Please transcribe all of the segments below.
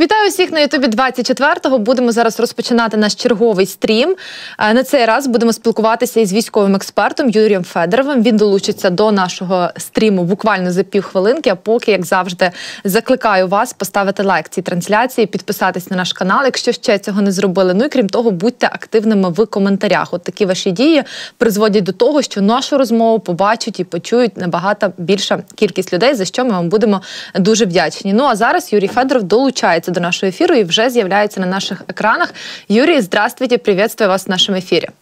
Вітаю всіх на Ютубі 24-го. Будемо зараз розпочинати наш черговий стрім. Е, на цей раз будемо спілкуватися із військовим експертом Юрієм Федоровим. Він долучиться до нашого стріму буквально за півхвилинки. А поки, як завжди, закликаю вас поставити лайк цій трансляції, підписатись на наш канал, якщо ще цього не зробили. Ну і крім того, будьте активними в коментарях. От такі ваші дії призводять до того, що нашу розмову побачать і почують набагато більша кількість людей, за що ми вам будемо дуже вдячні. Ну а зараз Юрій Федоров долучається до нашого ефіру і вже з'являється на наших екранах. Юрій, здравствуйте, приветствую вас в нашем эфире.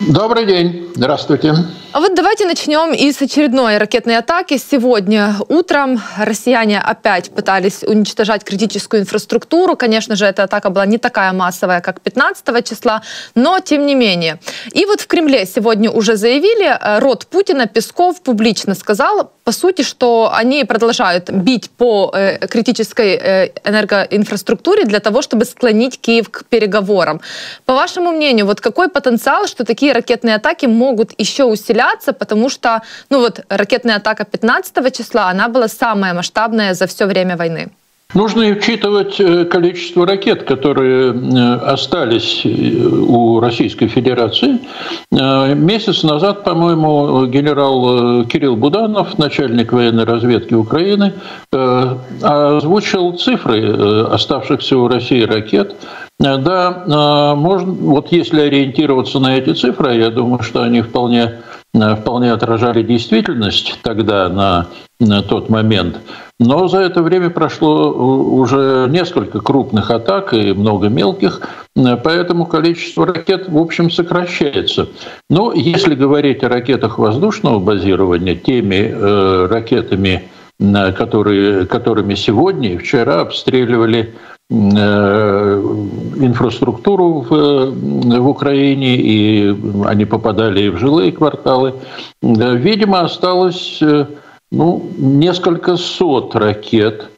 Добрый день, здравствуйте. А вот давайте начнем из очередной ракетной атаки. Сегодня утром россияне опять пытались уничтожать критическую инфраструктуру. Конечно же, эта атака была не такая массовая, как 15 числа, но тем не менее. И вот в Кремле сегодня уже заявили, э, род Путина Песков публично сказал, по сути, что они продолжают бить по э, критической э, энергоинфраструктуре для того, чтобы склонить Киев к переговорам. По вашему мнению, вот какой потенциал, что такие ракетные атаки могут еще усиляться, потому что, ну вот, ракетная атака 15 числа, она была самая масштабная за все время войны. Нужно учитывать э, количество ракет, которые э, остались э, у Российской Федерации. Месяц назад, по-моему, генерал Кирилл Буданов, начальник военной разведки Украины, озвучил цифры оставшихся у России ракет. Да, можно, вот если ориентироваться на эти цифры, я думаю, что они вполне, вполне отражали действительность тогда на, на тот момент – но за это время прошло уже несколько крупных атак и много мелких, поэтому количество ракет, в общем, сокращается. Но если говорить о ракетах воздушного базирования, теми э, ракетами, которые, которыми сегодня и вчера обстреливали э, инфраструктуру в, в Украине, и они попадали и в жилые кварталы, видимо, осталось э, ну, несколько сот ракет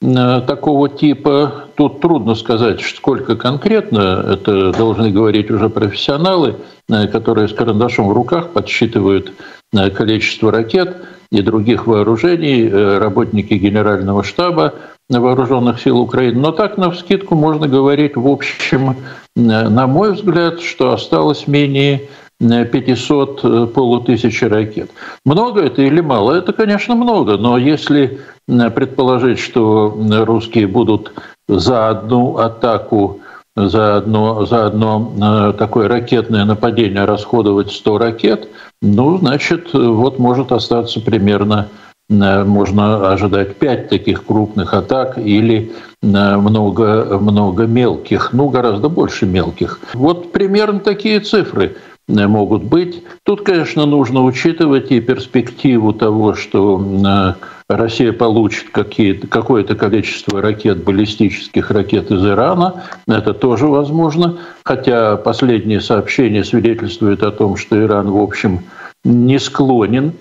э, такого типа. Тут трудно сказать, сколько конкретно. Это должны говорить уже профессионалы, э, которые с карандашом в руках подсчитывают э, количество ракет и других вооружений, работники Генерального штаба вооруженных сил Украины. Но так, на вскидку, можно говорить, в общем, на мой взгляд, что осталось менее 500 э, полутысячи ракет. Много это или мало? Это, конечно, много, но если предположить, что русские будут за одну атаку, за одно, за одно э, такое ракетное нападение расходовать 100 ракет, ну, значит, вот может остаться примерно э, можно ожидать пять таких крупных атак или много, много мелких, ну, гораздо больше мелких. Вот примерно такие цифры – Э, могут быть. Тут, конечно, нужно учитывать и перспективу того, что э, Россия получит какое-то количество ракет, баллистических ракет из Ирана. Это тоже возможно. Хотя последние сообщения свидетельствуют о том, что Иран, в общем, не склонен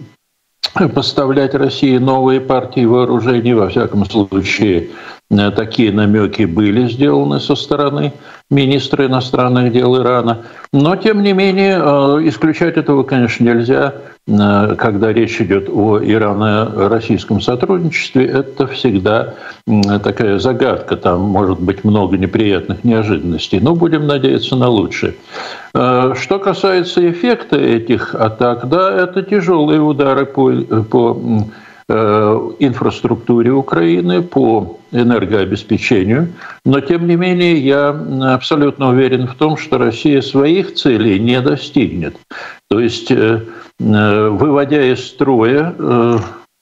поставлять России новые партии вооружений. Во всяком случае, такие намеки были сделаны со стороны министра иностранных дел Ирана. Но, тем не менее, э, исключать этого, конечно, нельзя. Э, когда речь идет о ирано-российском сотрудничестве, это всегда такая загадка. Там может быть много неприятных неожиданностей. Но будем надеяться на лучшее. Э, что касается эффекта этих атак, да, это тяжелые удары по, по Э, инфраструктуре Украины, по энергообеспечению. Но, тем не менее, я абсолютно уверен в том, что Россия своих целей не достигнет. То есть, э, э, выводя из строя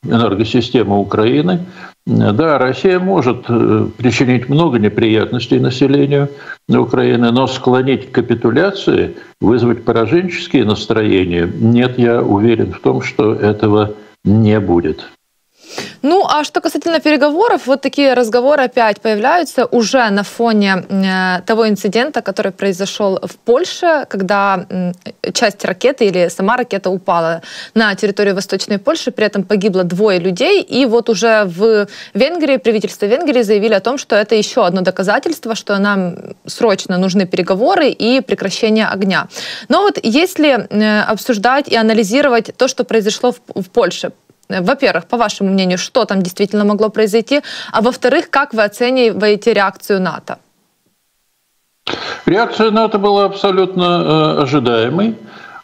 энергосистему Украины, да, Россия может причинить много неприятностей населению Украины, но склонить к капитуляции, вызвать пораженческие настроения, нет, я уверен в том, что этого не будет. Ну, а что касательно переговоров, вот такие разговоры опять появляются уже на фоне э, того инцидента, который произошел в Польше, когда часть ракеты или сама ракета упала на территорию Восточной Польши, при этом погибло двое людей, и вот уже в Венгрии, правительство Венгрии заявили о том, что это еще одно доказательство, что нам срочно нужны переговоры и прекращение огня. Но вот если э, обсуждать и анализировать то, что произошло в Польше, Во-первых, по вашему мнению, что там действительно могло произойти? А во-вторых, как вы оцениваете реакцию НАТО? Реакция НАТО была абсолютно ожидаемой.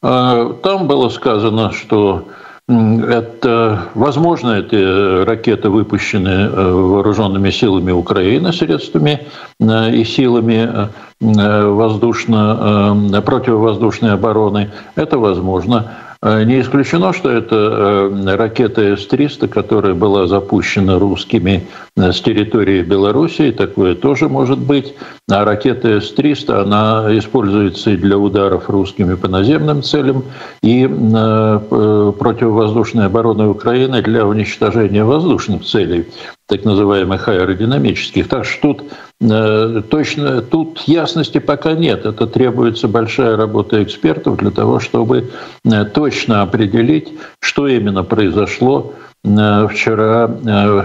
Там было сказано, что это, возможно, эти ракеты выпущены вооруженными силами Украины, средствами и силами воздушно, противовоздушной обороны. Это возможно. Э, не исключено, что это э, ракета С-300, которая была запущена русскими э, с территории Белоруссии, такое тоже может быть. А ракета С-300, она используется и для ударов русскими по наземным целям, и противовоздушной обороны Украины для уничтожения воздушных целей так называемых аэродинамических. Так что тут э, точно тут ясности пока нет. Это требуется большая работа экспертов для того, чтобы э, точно определить, что именно произошло э, вчера,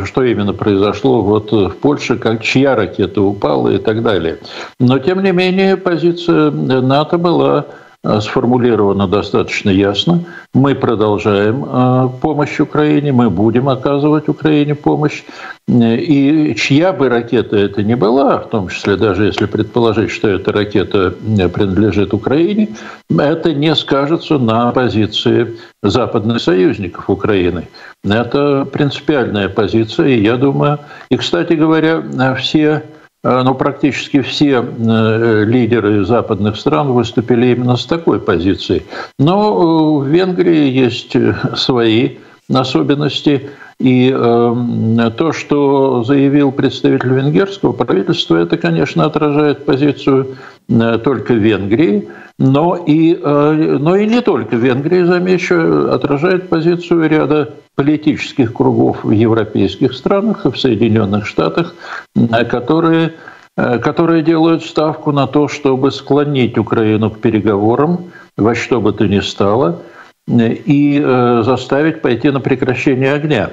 что именно произошло вот в Польше, как чья ракета упала и так далее. Но тем не менее позиция НАТО была Э, сформулировано достаточно ясно. Мы продолжаем э, помощь Украине, мы будем оказывать Украине помощь. И чья бы ракета это ни была, в том числе даже если предположить, что эта ракета принадлежит Украине, это не скажется на позиции западных союзников Украины. Это принципиальная позиция, и я думаю, и, кстати говоря, все Э, но практически все э, лидеры западных стран выступили именно с такой позицией. Но э, в Венгрии есть свои особенности. И то, что заявил представитель венгерского правительства, это, конечно, отражает позицию только Венгрии, но и, но и не только Венгрии, замечу, отражает позицию ряда политических кругов в европейских странах и в Соединенных Штатах, э, которые, э, которые делают ставку на то, чтобы склонить Украину к переговорам во что бы то ни стало э, и заставить пойти на прекращение огня.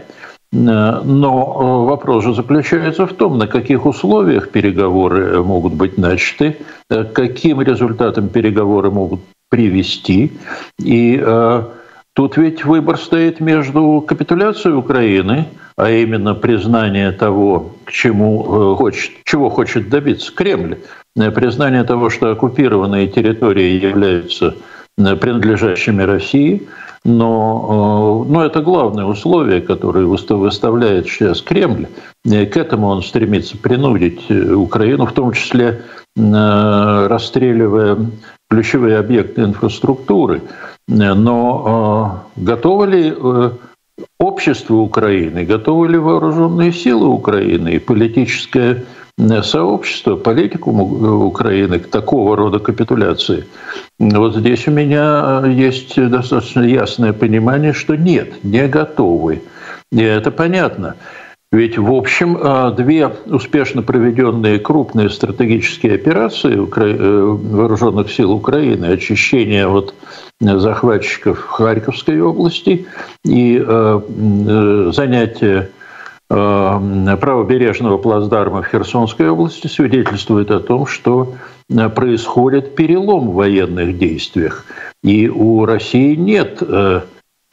Но вопрос же заключается в том, на каких условиях переговоры могут быть начаты, к каким результатам переговоры могут привести. И Тут ведь выбор стоит между капитуляцией Украины, а именно признание того, к чему э, хочет, чего хочет добиться Кремль, э, признание того, что оккупированные территории являются э, принадлежащими России, но, но это главное условие, которое выставляет сейчас Кремль. К этому он стремится принудить Украину, в том числе расстреливая ключевые объекты инфраструктуры – но э, готовы ли э, общество Украины, готовы ли вооруженные силы Украины и политическое э, сообщество, политику Украины к такого рода капитуляции? Вот здесь у меня есть достаточно ясное понимание, что нет, не готовы. И это понятно. Ведь, в общем, две успешно проведенные крупные стратегические операции вооруженных сил Украины, очищение от захватчиков Харьковской области и э, э, занятие э, правобережного плацдарма в Херсонской области свидетельствует о том, что происходит перелом в военных действиях. И у России нет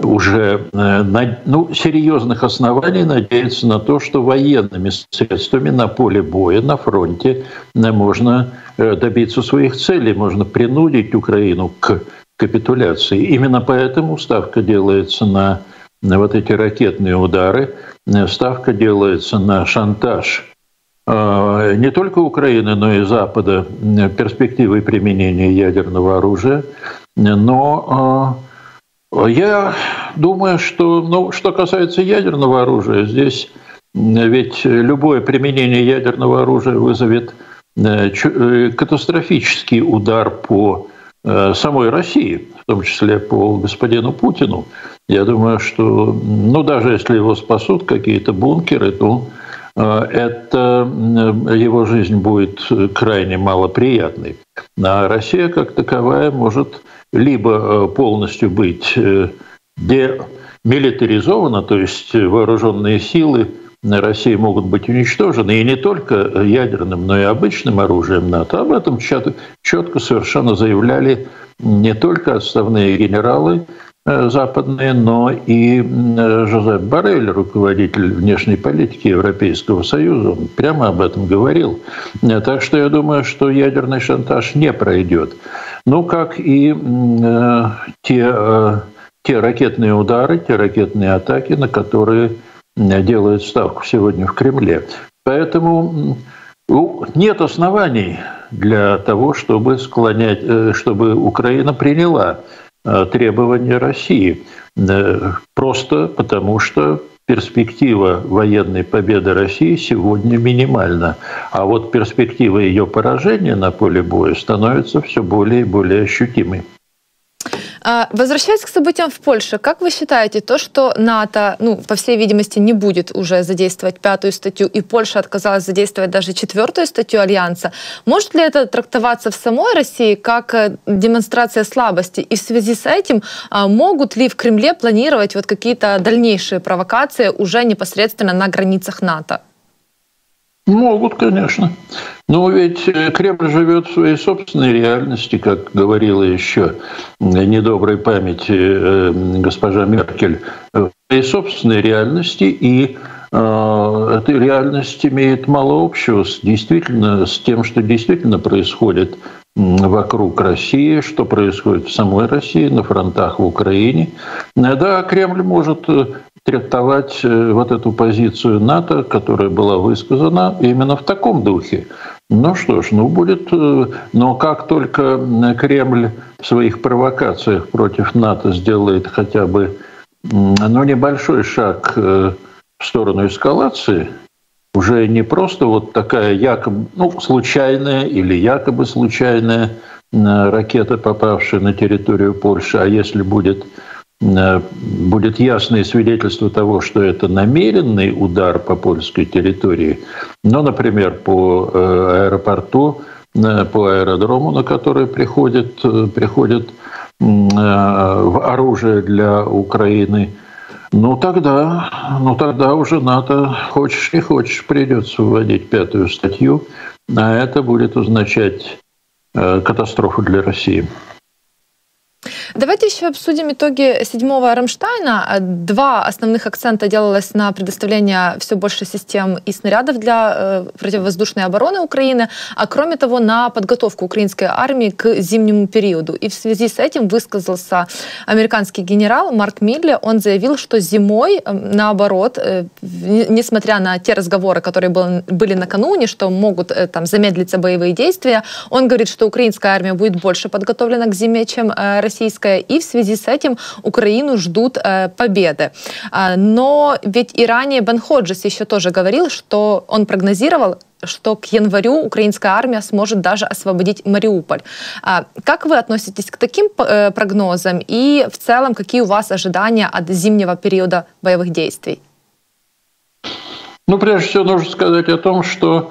уже ну, серьезных оснований надеяться на то, что военными средствами на поле боя, на фронте можно добиться своих целей, можно принудить Украину к капитуляции. Именно поэтому ставка делается на вот эти ракетные удары, ставка делается на шантаж а, не только Украины, но и Запада перспективой применения ядерного оружия. Но я думаю, что, ну, что касается ядерного оружия, здесь ведь любое применение ядерного оружия вызовет э, э, катастрофический удар по Э, самой России, в том числе по господину Путину. Я думаю, что, ну, даже если его спасут какие-то бункеры, то э, это его жизнь будет крайне малоприятной. А Россия как таковая может либо э, полностью быть демилитаризована, то есть вооруженные силы России могут быть уничтожены, и не только ядерным, но и обычным оружием НАТО. Об этом четко совершенно заявляли не только отставные генералы, западные, но и Жозеп Барель, руководитель внешней политики Европейского Союза, он прямо об этом говорил. Так что я думаю, что ядерный шантаж не пройдет. Ну, как и э, те, э, те ракетные удары, те ракетные атаки, на которые делают ставку сегодня в Кремле. Поэтому нет оснований для того, чтобы склонять, э, чтобы Украина приняла э, требования России. Э, просто потому, что перспектива военной победы России сегодня минимальна. А вот перспектива ее поражения на поле боя становится все более и более ощутимой. А, возвращаясь к событиям в Польше, как вы считаете, то, что НАТО, ну, по всей видимости, не будет уже задействовать пятую статью, и Польша отказалась задействовать даже четвертую статью Альянса, может ли это трактоваться в самой России как э, демонстрация слабости? И в связи с этим а, могут ли в Кремле планировать вот какие-то дальнейшие провокации уже непосредственно на границах НАТО? Могут, конечно. Но ведь э, Кремль живет в своей собственной реальности, как говорила еще недоброй памяти э, госпожа Меркель, в своей собственной реальности, и э, эта реальность имеет мало общего с, действительно, с тем, что действительно происходит вокруг России, что происходит в самой России, на фронтах в Украине. Да, Кремль может трактовать э, вот эту позицию НАТО, которая была высказана именно в таком духе. Ну что ж, ну будет... Э, но как только Кремль в своих провокациях против НАТО сделает хотя бы ну, небольшой шаг э, в сторону эскалации, уже не просто вот такая якобы, ну, случайная или якобы случайная ракета, попавшая на территорию Польши, а если будет будет ясное свидетельство того, что это намеренный удар по польской территории, ну, например, по э, аэропорту, э, по аэродрому, на который приходит, приходит оружие для Украины, ну тогда, ну тогда уже НАТО, хочешь не хочешь, придется вводить пятую статью, а это будет означать катастрофу для России. Давайте еще обсудим итоги седьмого Рамштайна. Два основных акцента делалось на предоставление все больше систем и снарядов для э, противовоздушной обороны Украины, а кроме того на подготовку украинской армии к зимнему периоду. И в связи с этим высказался американский генерал Марк Милли. Он заявил, что зимой, э, наоборот, э, несмотря на те разговоры, которые были накануне, что могут там замедлиться боевые действия, он говорит, что украинская армия будет больше подготовлена к зиме, чем российская российская, и в связи с этим Украину ждут э, победы. А, но ведь и ранее Бен Ходжес еще тоже говорил, что он прогнозировал, что к январю украинская армия сможет даже освободить Мариуполь. А, как вы относитесь к таким э, прогнозам и в целом какие у вас ожидания от зимнего периода боевых действий? Ну, прежде всего, нужно сказать о том, что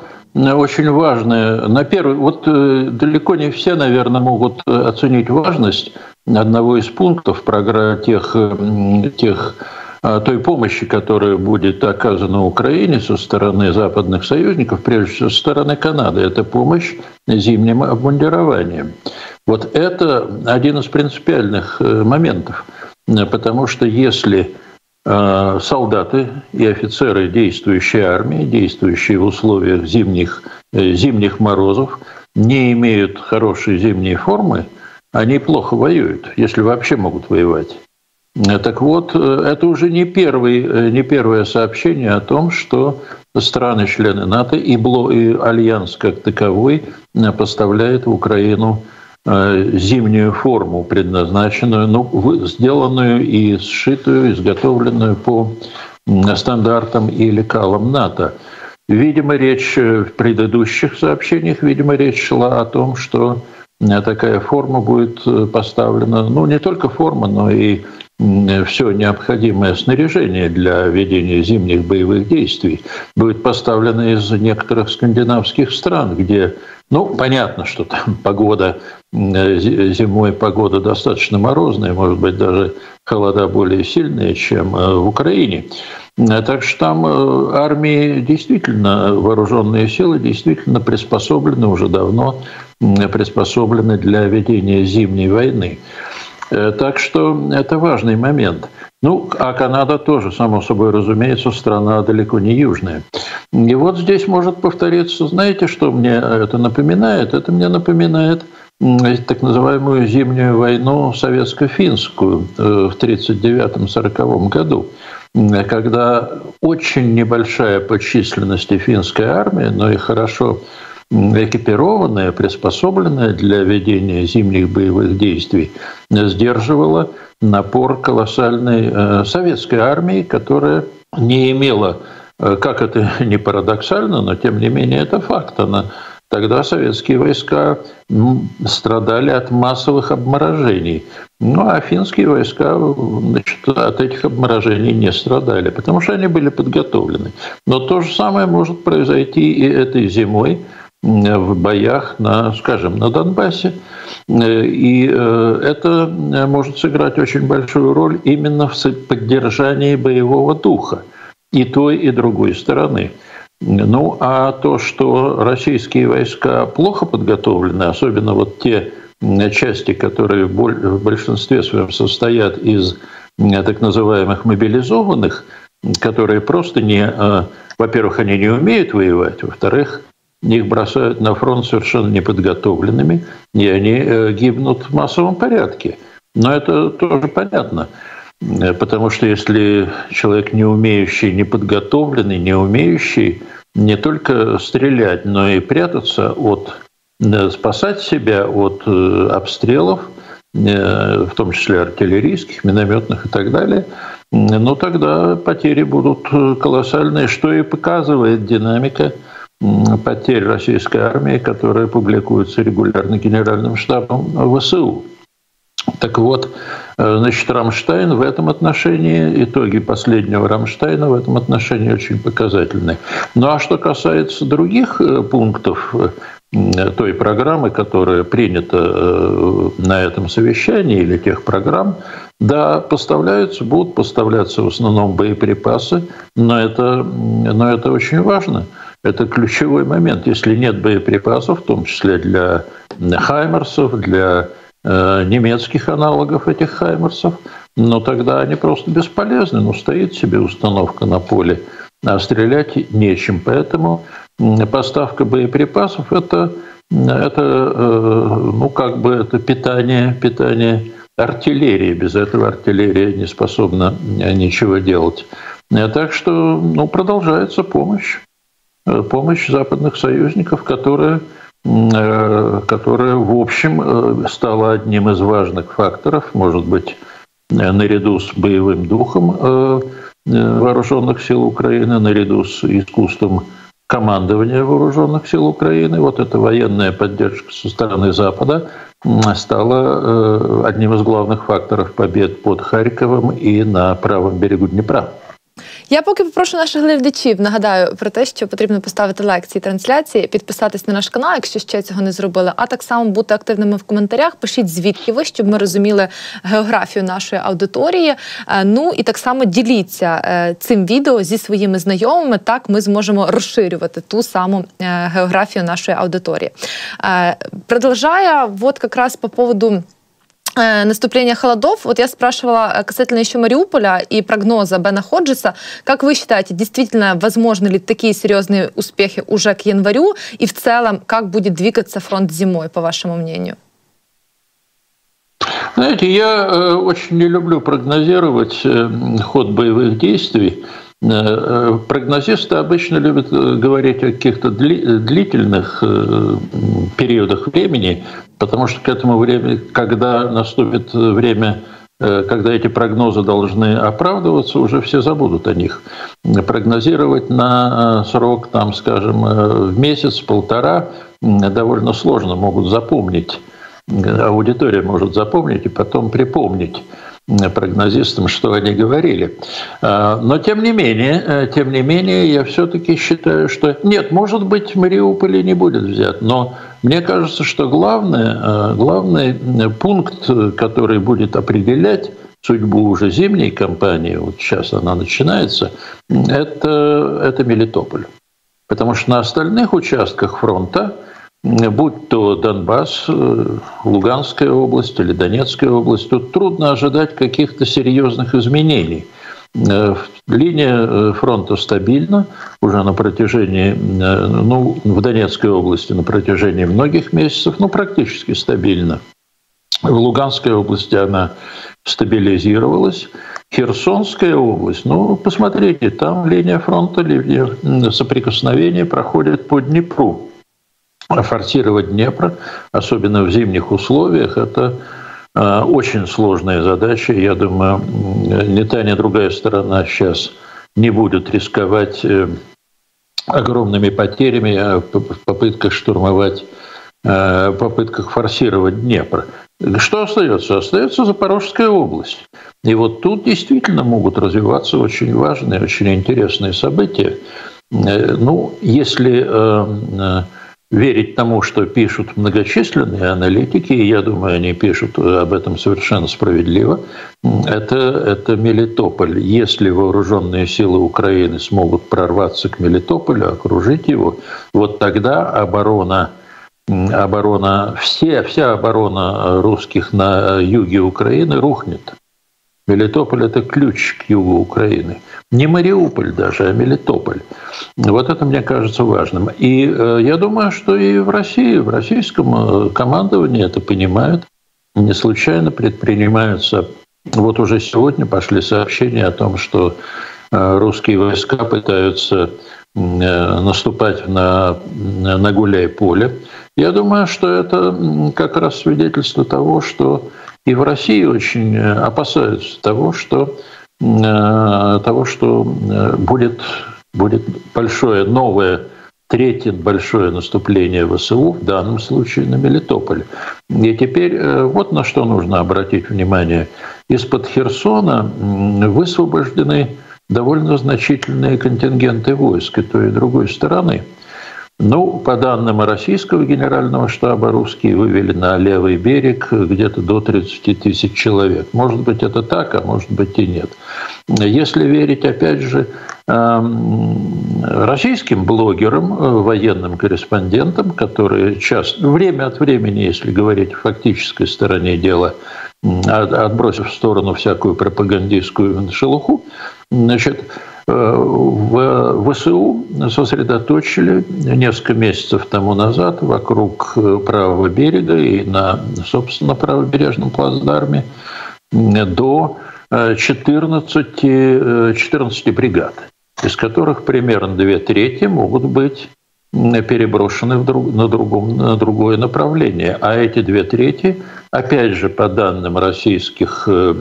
очень важное. На первый, вот э, далеко не все, наверное, могут оценить важность одного из пунктов программы тех, э, тех той помощи, которая будет оказана Украине со стороны западных союзников, прежде всего со стороны Канады, это помощь зимним обмундированием. Вот это один из принципиальных э, моментов, потому что если Э, солдаты и офицеры действующей армии, действующие в условиях зимних, э, зимних морозов, не имеют хорошей зимней формы, они плохо воюют, если вообще могут воевать. Э, так вот, это уже не, первый, не первое сообщение о том, что страны-члены НАТО и, Бло, и Альянс как таковой поставляет в Украину Э, зимнюю форму, предназначенную, ну, сделанную и сшитую, изготовленную по стандартам и лекалам НАТО. Видимо, речь в предыдущих сообщениях, видимо, речь шла о том, что э, такая форма будет э, поставлена, ну, не только форма, но и все необходимое снаряжение для ведения зимних боевых действий будет поставлено из некоторых скандинавских стран, где ну, понятно, что там погода, э, зимой погода достаточно морозная, может быть, даже холода более сильные, чем э, в Украине. Э, так что там армии действительно, вооруженные силы действительно приспособлены уже давно, приспособлены для ведения зимней войны. Так что это важный момент. Ну, а Канада тоже, само собой разумеется, страна далеко не южная. И вот здесь может повториться, знаете, что мне это напоминает? Это мне напоминает так называемую зимнюю войну советско-финскую в 1939-1940 году, когда очень небольшая по численности финская армия, но и хорошо экипированная, приспособленная для ведения зимних боевых действий, сдерживала напор колоссальной э, советской армии, которая не имела, э, как это не парадоксально, но тем не менее это факт, она Тогда советские войска страдали от массовых обморожений. Ну, а финские войска значит, от этих обморожений не страдали, потому что они были подготовлены. Но то же самое может произойти и этой зимой в боях на, скажем, на Донбассе. И э, это может сыграть очень большую роль именно в поддержании боевого духа и той, и другой стороны. Ну, а то, что российские войска плохо подготовлены, особенно вот те части, которые в большинстве своем состоят из так называемых мобилизованных, которые просто не, э, во-первых, они не умеют воевать, во-вторых, их бросают на фронт совершенно неподготовленными, и они э, гибнут в массовом порядке. Но это тоже понятно. Э, потому что если человек не умеющий, не подготовленный, не умеющий не только стрелять, но и прятаться от, э, спасать себя от э, обстрелов, в том числе артиллерийских, минометных и так далее, ну тогда потери будут колоссальные, что и показывает динамика потерь российской армии, которая публикуется регулярно Генеральным штабом ВСУ. Так вот, э, значит, Рамштайн в этом отношении, итоги последнего Рамштайна в этом отношении очень показательны. Ну а что касается других э, пунктов э, той программы, которая принята на этом совещании или тех программ, да, поставляются, будут поставляться в основном боеприпасы, но это, но это очень важно. Это ключевой момент. Если нет боеприпасов, в том числе для Хаймерсов, для немецких аналогов этих «Хаймерсов», но тогда они просто бесполезны. Ну, стоит себе установка на поле, а стрелять нечем. Поэтому поставка боеприпасов – это, это э, ну, как бы это питание, питание артиллерии. Без этого артиллерия не способна ничего делать. Э, так что ну, продолжается помощь. Помощь западных союзников, которая Э, которая, в общем, э, стала одним из важных факторов, может быть, э, наряду с боевым духом вооруженных сил Украины, наряду с искусством командования вооруженных сил Украины, вот эта военная поддержка со стороны Запада стала одним из главных факторов побед под Харьковом и на правом берегу Днепра. Я поки попрошу наших глядачів. Нагадаю про те, що потрібно поставити лекції трансляції, підписатись на наш канал, якщо ще цього не зробили. А так само бути активними в коментарях. Пишіть звідки ви, щоб ми розуміли географію нашої аудиторії. Е, ну і так само діліться е, цим відео зі своїми знайомими. Так ми зможемо розширювати ту саму е, географію нашої аудиторії. Продовжая, вот якраз по поводу. Э, наступления холодов. Вот я спрашивала э, касательно еще Мариуполя и прогноза Бена Ходжеса. Как вы считаете, действительно возможны ли такие серьезные успехи уже к январю? И в целом, как будет двигаться фронт зимой, по вашему мнению? Знаете, я э, очень не люблю прогнозировать ход боевых действий. Э, прогнозисты обычно любят э, говорить о каких-то длительных э, периодах времени, потому что к этому времени, когда наступит время, когда эти прогнозы должны оправдываться, уже все забудут о них. Прогнозировать на срок, там, скажем, в месяц, полтора довольно сложно, могут запомнить. Аудитория может запомнить и потом припомнить прогнозистам, что они говорили. А, но тем не менее, э, тем не менее, я все-таки считаю, что нет, может быть, Мариуполь не будет взят, но мне кажется, что главное, э, главный пункт, который будет определять судьбу уже зимней кампании, вот сейчас она начинается, это, это Мелитополь. Потому что на остальных участках фронта будь то Донбасс, Луганская область или Донецкая область, тут трудно ожидать каких-то серьезных изменений – Э, линия э, фронта стабильна уже на протяжении, э, ну, в Донецкой области на протяжении многих месяцев, ну, практически стабильна. В Луганской области она стабилизировалась. Херсонская область, ну, посмотрите, там линия фронта, линия соприкосновения проходит по Днепру. Форсировать Днепр, особенно в зимних условиях, это а, очень сложная задача. Я думаю, ни та, ни другая сторона сейчас не будет рисковать э, огромными потерями а в попытках штурмовать, э, в попытках форсировать Днепр. Что остается? Остается Запорожская область. И вот тут действительно могут развиваться очень важные, очень интересные события. Э, ну, если верить тому, что пишут многочисленные аналитики, и я думаю, они пишут об этом совершенно справедливо, это, это Мелитополь. Если вооруженные силы Украины смогут прорваться к Мелитополю, окружить его, вот тогда оборона оборона, все, вся оборона русских на юге Украины рухнет. Мелитополь – это ключ к югу Украины. Не Мариуполь даже, а Мелитополь. Вот это мне кажется важным. И э, я думаю, что и в России, в российском э, командовании это понимают. Не случайно предпринимаются... Вот уже сегодня пошли сообщения о том, что э, русские войска пытаются наступать на, на гуляй-поле. Я думаю, что это как раз свидетельство того, что и в России очень э, опасаются того, что, э, того, что э, будет, будет большое новое третье большое наступление ВСУ, в данном случае на Мелитополь. И теперь вот на что нужно обратить внимание. Из-под Херсона высвобождены довольно значительные контингенты войск и той, и другой стороны – ну, по данным российского генерального штаба, русские вывели на левый берег где-то до 30 тысяч человек. Может быть, это так, а может быть и нет. Если верить, опять же, эм, российским блогерам, э, военным корреспондентам, которые часто, время от времени, если говорить о фактической стороне дела, отбросив в сторону всякую пропагандистскую шелуху, значит, в ВСУ сосредоточили несколько месяцев тому назад вокруг э, правого берега и на, собственно, правобережном плацдарме до 14, 14 бригад, из которых примерно две трети могут быть переброшены в друг, на, другом, на другое направление. А эти две трети, опять же, по данным российских э,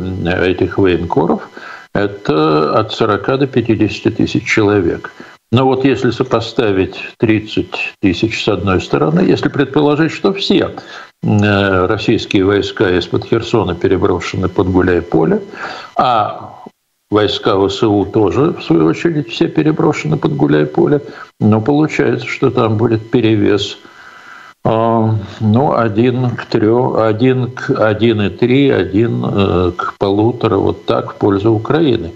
этих военкоров, это от 40 до 50 тысяч человек. Но вот если сопоставить 30 тысяч с одной стороны, если предположить, что все э, российские войска из-под Херсона переброшены под Гуляй-Поле, а войска ВСУ тоже, в свою очередь, все переброшены под Гуляй-Поле, но получается, что там будет перевес – ну, один к трем, один к один и три, один э, к полутора, вот так в пользу Украины.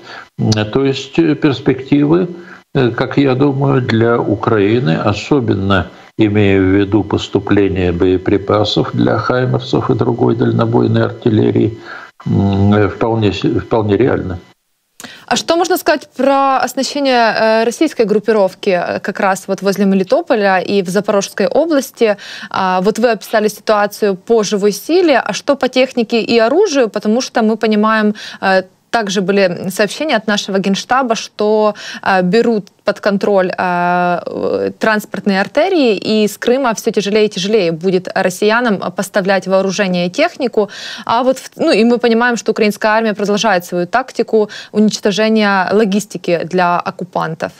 То есть э, перспективы, э, как я думаю, для Украины, особенно имея в виду поступление боеприпасов для хаймерсов и другой дальнобойной артиллерии, вполне, вполне реально. А что можно сказать про оснащение э, российской группировки э, как раз вот возле Мелитополя и в Запорожской области? А, вот вы описали ситуацию по живой силе, а что по технике и оружию? Потому что мы понимаем э, также были сообщения от нашего генштаба, что э, берут под контроль э, транспортные артерии, и с Крыма все тяжелее и тяжелее будет россиянам поставлять вооружение и технику. А вот, ну, и мы понимаем, что украинская армия продолжает свою тактику уничтожения логистики для оккупантов.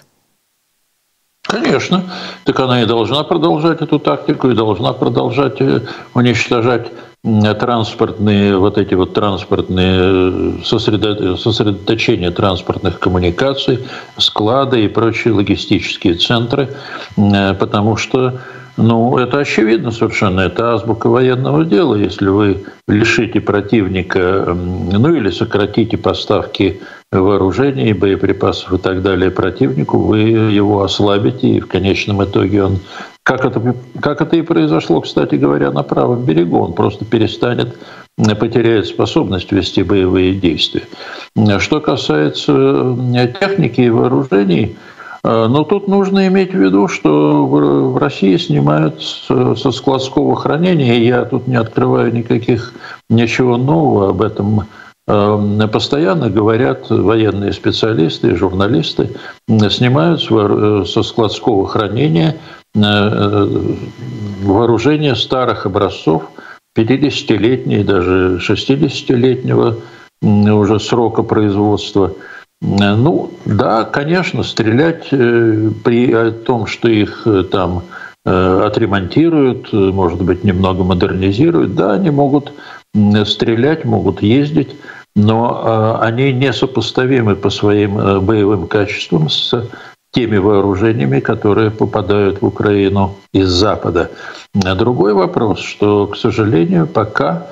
Конечно. Так она и должна продолжать эту тактику, и должна продолжать э, уничтожать транспортные, вот эти вот транспортные сосредоточения транспортных коммуникаций, склады и прочие логистические центры, э, потому что ну, это очевидно совершенно, это азбука военного дела. Если вы лишите противника, ну или сократите поставки вооружений, боеприпасов и так далее противнику, вы его ослабите, и в конечном итоге он Как это, как это и произошло, кстати говоря, на правом берегу. Он просто перестанет, потеряет способность вести боевые действия. Что касается техники и вооружений, но тут нужно иметь в виду, что в России снимают со складского хранения. Я тут не открываю никаких ничего нового об этом постоянно говорят военные специалисты и журналисты, снимают э, со складского хранения э, э, вооружение старых образцов, 50-летней, даже 60-летнего уже срока производства. Ну, да, конечно, стрелять при том, что их там отремонтируют, может быть, немного модернизируют, да, они могут стрелять, могут ездить, но э, они несопоставимы по своим э, боевым качествам с теми вооружениями, которые попадают в Украину из Запада. Другой вопрос, что, к сожалению, пока,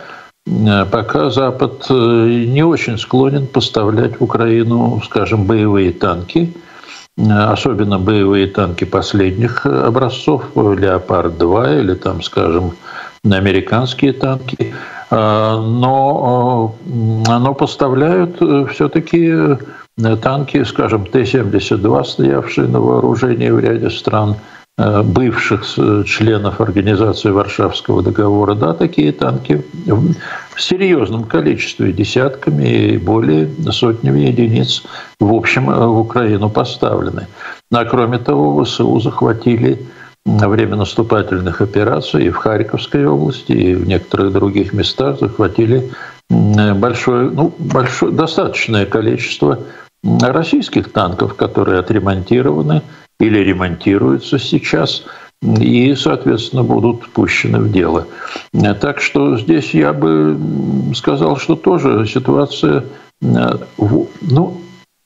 э, пока Запад не очень склонен поставлять в Украину, скажем, боевые танки, особенно боевые танки последних образцов, «Леопард-2» или, там, скажем, американские танки – но, но поставляют э, все-таки э, танки, скажем, Т-72, стоявшие на вооружении в ряде стран, э, бывших членов Организации Варшавского договора, да, такие танки в серьезном количестве, десятками и более сотнями единиц, в общем, в Украину поставлены. А кроме того, ВСУ захватили во время наступательных операций и в Харьковской области, и в некоторых других местах захватили большое, ну, большое, достаточное количество российских танков, которые отремонтированы или ремонтируются сейчас и, соответственно, будут пущены в дело. Так что здесь я бы сказал, что тоже ситуация ну,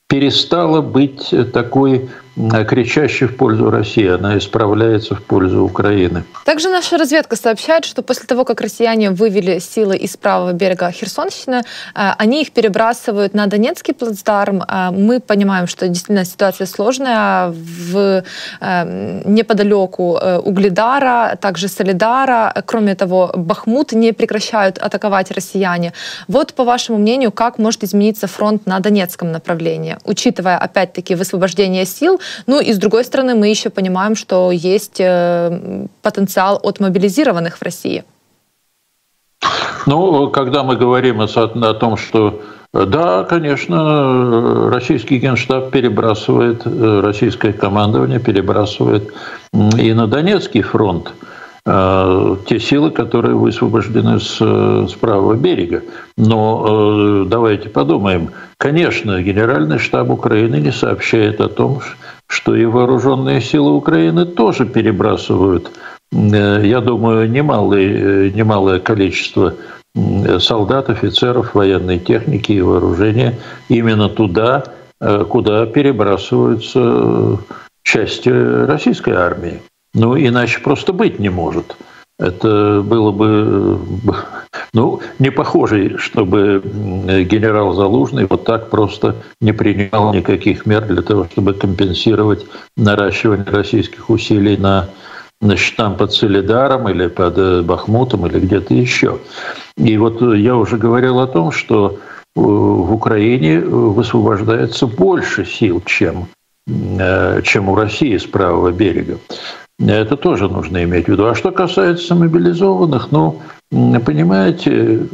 перестала быть такой кричащей в пользу России, она исправляется в пользу Украины. Также наша разведка сообщает, что после того, как россияне вывели силы из правого берега Херсонщины, э, они их перебрасывают на Донецкий плацдарм. Э, мы понимаем, что действительно ситуация сложная. В, э, неподалеку Угледара, также Солидара, кроме того, Бахмут не прекращают атаковать россияне. Вот, по вашему мнению, как может измениться фронт на Донецком направлении, учитывая, опять-таки, высвобождение сил, ну и с другой стороны, мы еще понимаем, что есть э, потенциал от мобилизированных в России. Ну, когда мы говорим о том, что да, конечно, российский генштаб перебрасывает, э, российское командование перебрасывает и на Донецкий фронт э, те силы, которые высвобождены с, с правого берега. Но давайте подумаем. Конечно, Генеральный штаб Украины не сообщает о том, что и вооруженные силы Украины тоже перебрасывают, э, я думаю, немалое, немалое количество солдат, офицеров, военной техники и вооружения именно туда, э, куда перебрасываются части российской армии. Ну, иначе просто быть не может. Это было бы ну, не похоже, чтобы генерал Залужный вот так просто не принимал никаких мер для того, чтобы компенсировать наращивание российских усилий на значит, там под Солидаром или под э, Бахмутом или где-то еще. И вот я уже говорил о том, что э, в Украине высвобождается больше сил, чем, э, чем у России с правого берега. Это тоже нужно иметь в виду. А что касается мобилизованных, ну, понимаете,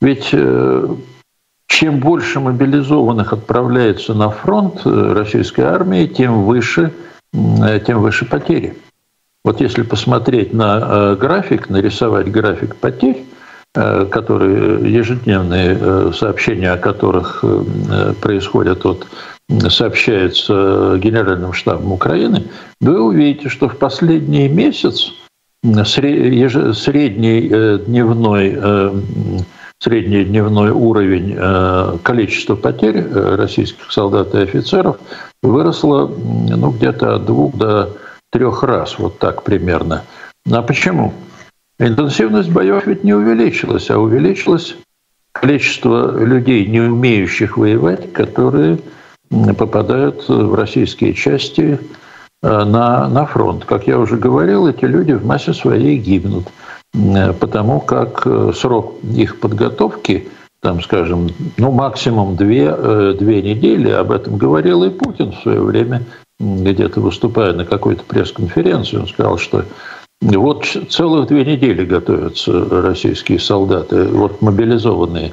ведь э, чем больше мобилизованных отправляется на фронт э, российской армии, тем выше, э, тем выше потери. Вот если посмотреть на график, нарисовать график потерь, которые ежедневные сообщения о которых происходят от сообщается Генеральным штабом Украины, вы увидите, что в последний месяц средний э, дневной, э, средний дневной уровень э, количества потерь российских солдат и офицеров выросло ну, где-то от двух до трех раз, вот так примерно. А почему? Интенсивность боев ведь не увеличилась, а увеличилось количество людей, не умеющих воевать, которые попадают в российские части на, на фронт. Как я уже говорил, эти люди в массе своей гибнут, потому как срок их подготовки там, скажем, ну, максимум две, две недели. Об этом говорил и Путин в свое время, где-то выступая на какой-то пресс-конференции. Он сказал, что вот целых две недели готовятся российские солдаты, вот мобилизованные.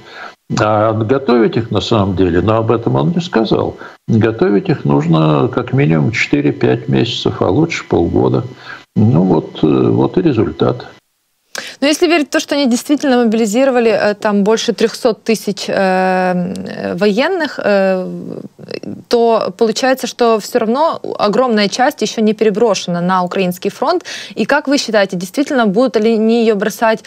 А готовить их на самом деле, но об этом он не сказал, готовить их нужно как минимум 4-5 месяцев, а лучше полгода. Ну вот, э, вот и результат. Но если верить в то, что они действительно мобилизировали э, там больше 300 тысяч э, военных, э, то получается, что все равно огромная часть еще не переброшена на украинский фронт. И как вы считаете, действительно будут ли они ее бросать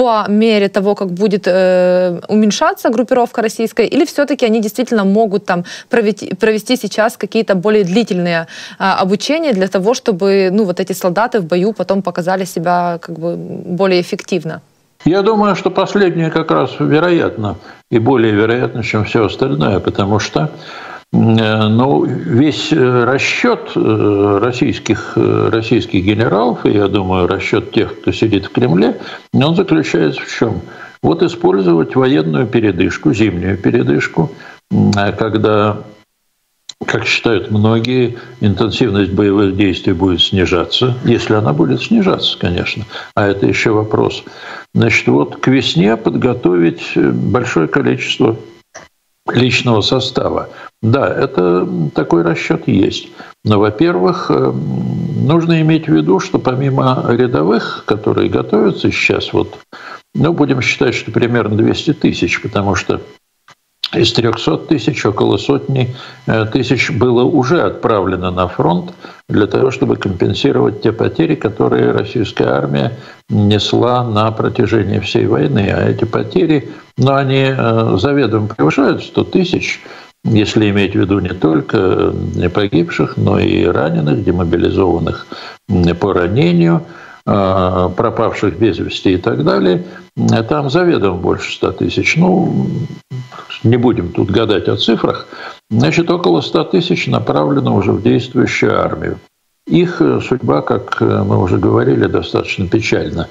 по мере того, как будет э, уменьшаться группировка российская, или все-таки они действительно могут там провести, провести сейчас какие-то более длительные э, обучения для того, чтобы ну, вот эти солдаты в бою потом показали себя как бы более эффективно? Я думаю, что последнее как раз вероятно, и более вероятно, чем все остальное, потому что Э, но весь э, расчет э, российских, российских генералов, и я думаю, расчет тех, кто сидит в Кремле, он заключается в чем? Вот использовать военную передышку, зимнюю передышку, когда как считают многие, интенсивность боевых действий будет снижаться, если она будет снижаться, конечно, а это еще вопрос. Значит, вот к весне подготовить большое количество личного состава. Да, это такой расчет есть. Но, во-первых, э, нужно иметь в виду, что помимо рядовых, которые готовятся сейчас, вот, ну, будем считать, что примерно 200 тысяч, потому что из 300 тысяч около сотни э, тысяч было уже отправлено на фронт для того, чтобы компенсировать те потери, которые российская армия несла на протяжении всей войны. А эти потери, ну, они э, заведомо превышают 100 тысяч, если иметь в виду не только погибших, но и раненых, демобилизованных по ранению – Э, пропавших без вести и так далее, там заведомо больше 100 тысяч. Ну, не будем тут гадать о цифрах. Значит, около 100 тысяч направлено уже в действующую армию. Их э, судьба, как э, мы уже говорили, достаточно печальна.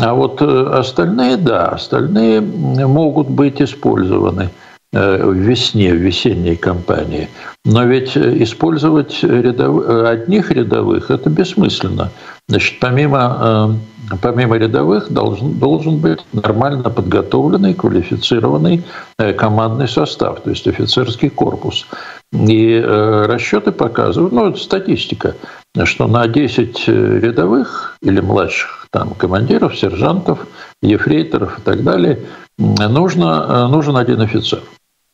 А вот остальные, да, остальные могут быть использованы в весне, в весенней кампании. Но ведь использовать рядов... одних рядовых – это бессмысленно. Значит, помимо, э, помимо рядовых должен, должен быть нормально подготовленный, квалифицированный э, командный состав, то есть офицерский корпус. И э, расчеты показывают, ну, это статистика, что на 10 рядовых или младших там, командиров, сержантов, ефрейторов и так далее нужно, нужен один офицер.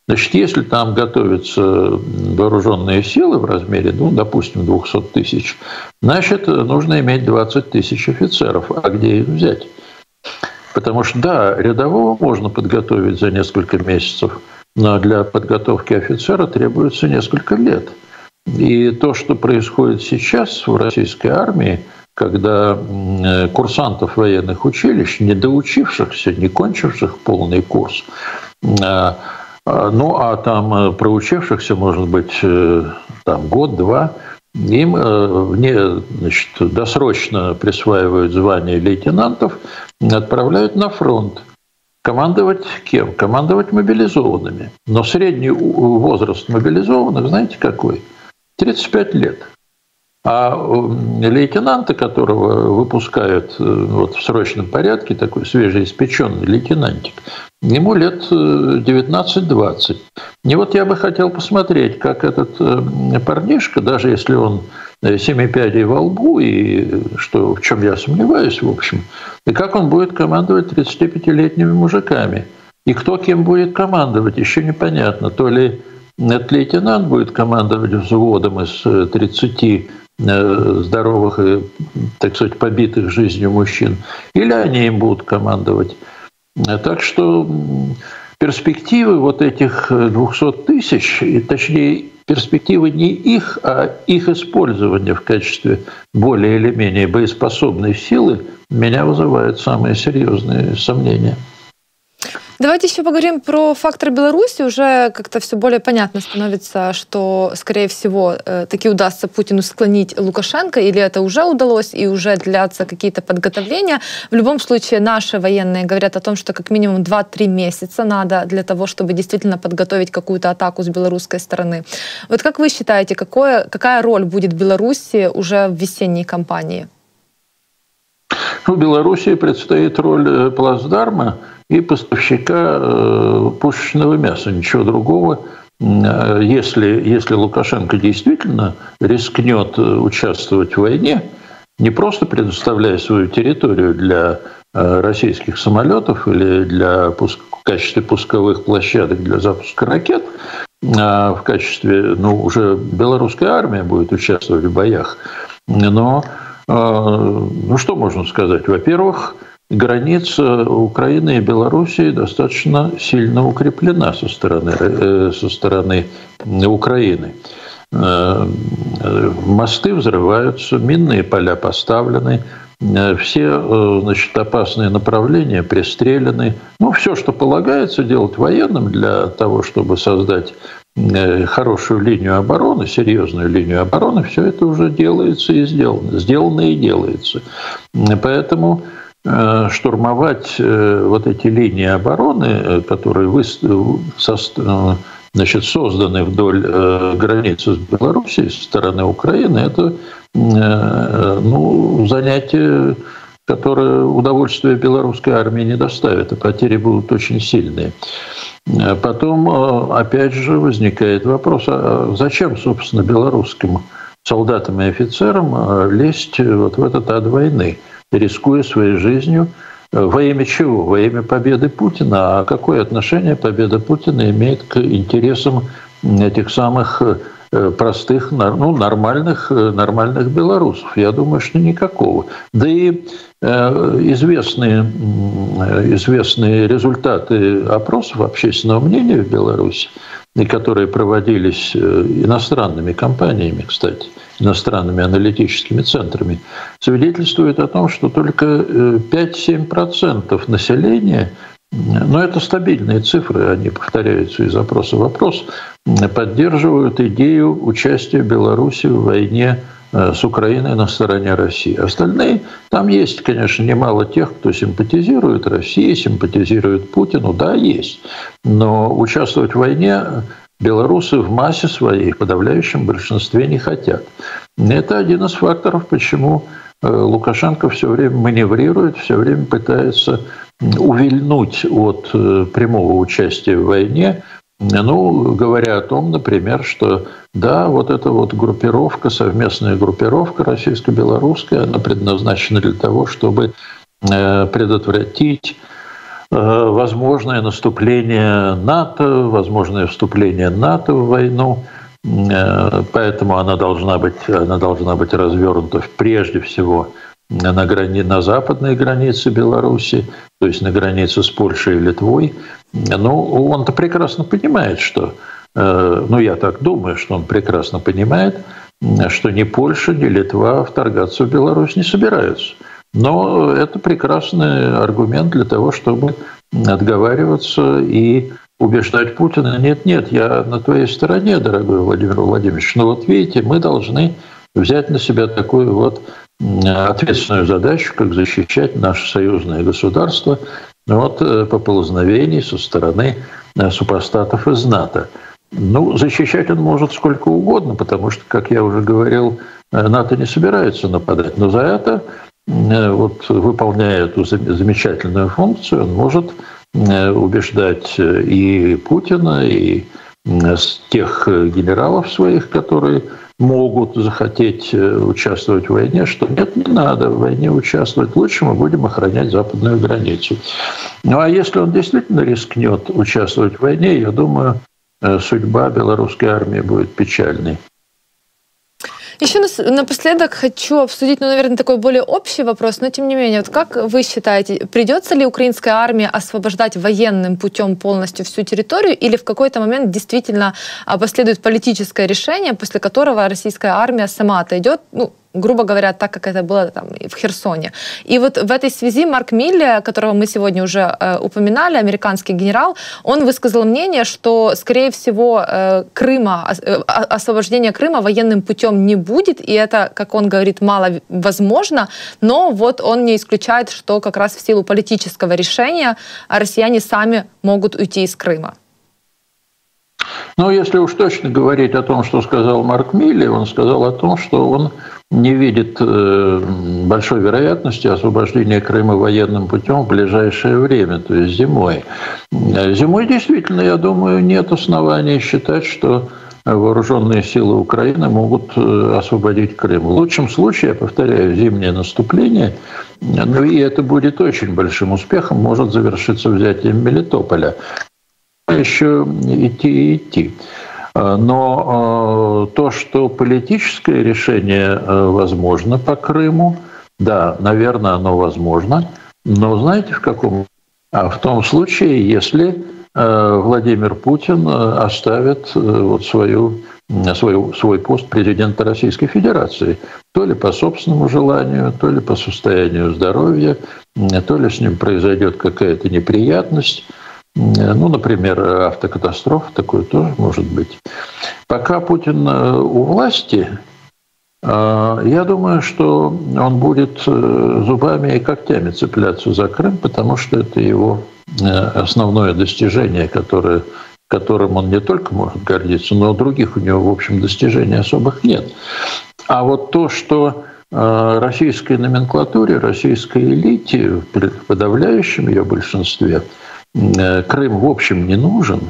Значит, если там готовятся вооруженные силы в размере, ну, допустим, 200 тысяч, значит, нужно иметь 20 тысяч офицеров. А где их взять? Потому что, да, рядового можно подготовить за несколько месяцев, но для подготовки офицера требуется несколько лет. И то, что происходит сейчас в российской армии, когда курсантов военных училищ, не доучившихся, не кончивших полный курс, а, ну, а там э, проучившихся, может быть, э, там год-два, им э, значит, досрочно присваивают звание лейтенантов, отправляют на фронт. Командовать кем? Командовать мобилизованными. Но средний возраст мобилизованных, знаете какой? 35 лет. А лейтенанта, которого выпускают э, вот в срочном порядке, такой свежеиспеченный лейтенантик, ему лет 19-20. Э, И вот я бы хотел посмотреть, как этот э, парнишка, даже если он семи пядей во лбу, и что, в чем я сомневаюсь, в общем, и как он будет командовать 35-летними мужиками. И кто кем будет командовать, еще непонятно. То ли этот лейтенант будет командовать взводом из 30 Э, здоровых и, так сказать, побитых жизнью мужчин, или они им будут командовать. Так что перспективы вот этих 200 тысяч, и точнее перспективы не их, а их использования в качестве более или менее боеспособной силы меня вызывают самые серьезные сомнения. Давайте еще поговорим про фактор Беларуси. Уже как-то все более понятно становится, что, скорее всего, э, таки удастся Путину склонить Лукашенко, или это уже удалось, и уже длятся какие-то подготовления. В любом случае, наши военные говорят о том, что как минимум 2-3 месяца надо для того, чтобы действительно подготовить какую-то атаку с белорусской стороны. Вот как вы считаете, какое, какая роль будет Беларуси уже в весенней кампании? Ну, Белоруссии предстоит роль э, плацдарма и поставщика э, пушечного мяса, ничего другого. Э, если, если Лукашенко действительно рискнет участвовать в войне, не просто предоставляя свою территорию для российских самолетов или для пуск, в качестве пусковых площадок для запуска ракет, а в качестве, ну, уже белорусская армия будет участвовать в боях, но ну, что можно сказать? Во-первых, граница Украины и Белоруссии достаточно сильно укреплена со стороны, э, со стороны Украины. Э, мосты взрываются, минные поля поставлены, э, все значит, опасные направления пристреляны. Ну, все, что полагается делать военным для того, чтобы создать хорошую линию обороны, серьезную линию обороны, все это уже делается и сделано. Сделано и делается. Поэтому штурмовать э, вот эти линии обороны, которые вы, значит, созданы вдоль границы с Белоруссией со стороны Украины, это ну, занятие которое удовольствие белорусской армии не доставит, и потери будут очень сильные. Э, потом, э, опять же, возникает вопрос, а зачем, собственно, белорусским солдатам и офицерам э, лезть вот в этот ад войны, рискуя своей жизнью, во имя чего? Во имя победы Путина. А какое отношение победа Путина имеет к интересам этих самых простых, ну, нормальных, нормальных белорусов? Я думаю, что никакого. Да и Э, известные, известные результаты опросов общественного мнения в Беларуси, которые проводились э, иностранными компаниями, кстати, иностранными аналитическими центрами, свидетельствуют о том, что только 5-7% э, населения но это стабильные цифры, они повторяются из опроса в вопрос, поддерживают идею участия Беларуси в войне с Украиной на стороне России. Остальные, там есть, конечно, немало тех, кто симпатизирует России, симпатизирует Путину, да, есть. Но участвовать в войне белорусы в массе своей, в подавляющем большинстве не хотят. Это один из факторов, почему э, Лукашенко все время маневрирует, все время пытается увильнуть от э, прямого участия в войне, ну, говоря о том, например, что да, вот эта вот группировка, совместная группировка российско-белорусская, она предназначена для того, чтобы э, предотвратить э, возможное наступление НАТО, возможное вступление НАТО в войну. Э, поэтому она должна быть, она должна быть развернута прежде всего на, грани... на западной границе Беларуси, то есть на границе с Польшей и Литвой. Ну, он-то прекрасно понимает, что, э, ну, я так думаю, что он прекрасно понимает, что ни Польша, ни Литва вторгаться в Беларусь не собираются. Но это прекрасный аргумент для того, чтобы отговариваться и убеждать Путина, нет, нет, я на твоей стороне, дорогой Владимир Владимирович, но вот видите, мы должны взять на себя такую вот ответственную задачу, как защищать наше союзное государство от э, поползновений со стороны э, супостатов из НАТО. Ну, защищать он может сколько угодно, потому что, как я уже говорил, э, НАТО не собирается нападать. Но за это, вот, выполняя эту замечательную функцию, он может убеждать и Путина, и тех генералов своих, которые могут захотеть э, участвовать в войне, что нет, не надо в войне участвовать, лучше мы будем охранять западную границу. Ну а если он действительно рискнет участвовать в войне, я думаю, э, судьба белорусской армии будет печальной. Еще напоследок хочу обсудить, ну, наверное, такой более общий вопрос, но тем не менее, вот как вы считаете, придется ли украинская армия освобождать военным путем полностью всю территорию или в какой-то момент действительно последует политическое решение, после которого российская армия сама отойдет, ну, грубо говоря, так, как это было там в Херсоне. И вот в этой связи Марк Милли, которого мы сегодня уже э, упоминали, американский генерал, он высказал мнение, что, скорее всего, э, Крыма, э, освобождение Крыма военным путем не будет, и это, как он говорит, мало возможно, но вот он не исключает, что как раз в силу политического решения россияне сами могут уйти из Крыма. Но если уж точно говорить о том, что сказал Марк Милли, он сказал о том, что он не видит э, большой вероятности освобождения Крыма военным путем в ближайшее время, то есть зимой. Зимой действительно, я думаю, нет оснований считать, что вооруженные силы Украины могут э, освободить Крым. В лучшем случае, я повторяю, зимнее наступление, ну и это будет очень большим успехом, может завершиться взятием Мелитополя еще идти и идти. А, но а, то, что политическое решение а, возможно по Крыму, да, наверное, оно возможно. Но знаете, в каком? А в том случае, если Владимир Путин оставит вот свою, свою, свой пост президента Российской Федерации. То ли по собственному желанию, то ли по состоянию здоровья, то ли с ним произойдет какая-то неприятность. Ну, например, автокатастрофа, такое тоже может быть. Пока Путин э, у власти, э, я думаю, что он будет э, зубами и когтями цепляться за Крым, потому что это его основное достижение, которое, которым он не только может гордиться, но других у него, в общем, достижений особых нет. А вот то, что российской номенклатуре, российской элите, в подавляющем ее большинстве – Э, Крым в общем не нужен,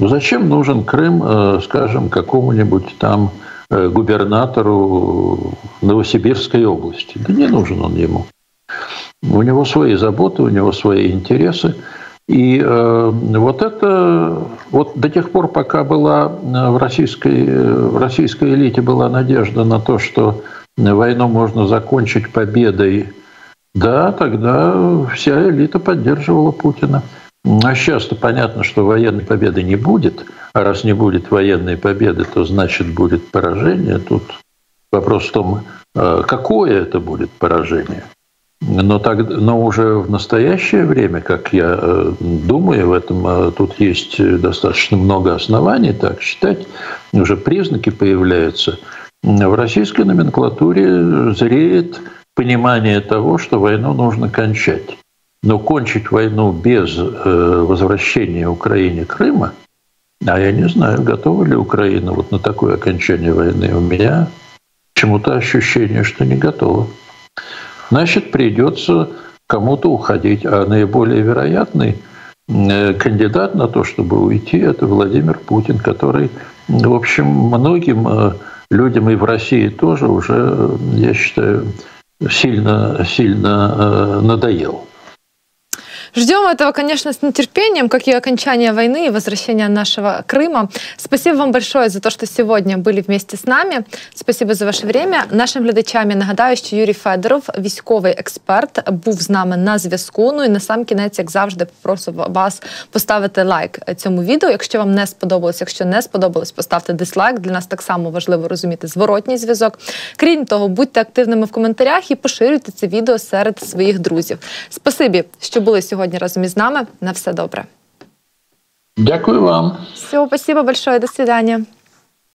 ну зачем нужен Крым, э, скажем, какому-нибудь там э, губернатору Новосибирской области? Да не нужен он ему. У него свои заботы, у него свои интересы. И э, вот это, вот до тех пор, пока была в российской, в российской элите была надежда на то, что войну можно закончить победой, да, тогда вся элита поддерживала Путина. А сейчас-то понятно, что военной победы не будет, а раз не будет военной победы, то значит будет поражение. Тут вопрос в том, э, какое это будет поражение. Но, так, но уже в настоящее время, как я э, думаю, в этом э, тут есть достаточно много оснований так считать, уже признаки появляются. В российской номенклатуре зреет понимание того, что войну нужно кончать. Но кончить войну без э, возвращения Украине Крыма, а я не знаю, готова ли Украина вот на такое окончание войны. У меня почему-то ощущение, что не готова. Значит, придется кому-то уходить. А наиболее вероятный э, кандидат на то, чтобы уйти, это Владимир Путин, который, в общем, многим э, людям и в России тоже уже, я считаю, сильно, сильно надоел. Ждем этого, конечно, с нетерпением, как и окончания войны и возвращения нашего Крыма. Спасибо вам большое за то, что сегодня были вместе с нами. Спасибо за ваше время. Нашим глядачам я нагадаю, що Юрій Федоров, військовий експерт, був з нами на зв'язку. Ну і на сам кінець, як завжди, попрошу вас поставити лайк цьому відео. Якщо вам не сподобалось, якщо не сподобалось, поставте дизлайк. Для нас так само важливо розуміти зворотній зв'язок. Крім того, будьте активними в коментарях і поширюйте це відео серед своїх друзів. Спасибі, що були сьогодні Сьогодні разом із нами. На все добре. Дякую вам. Все, спасибо большое. До свидания.